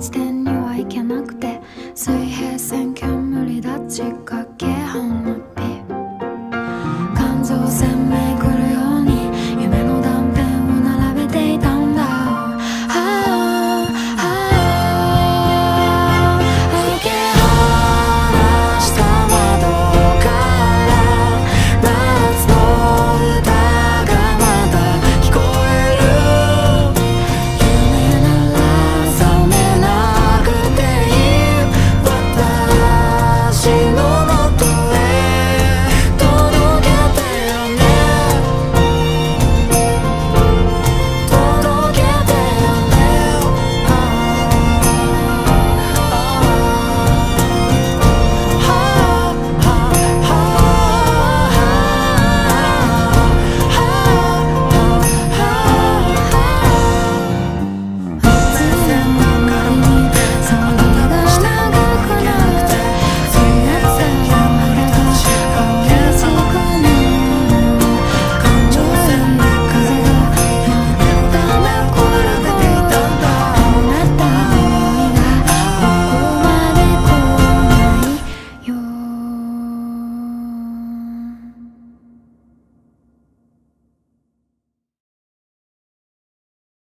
地点には行けなくて水平線煙立ちかけ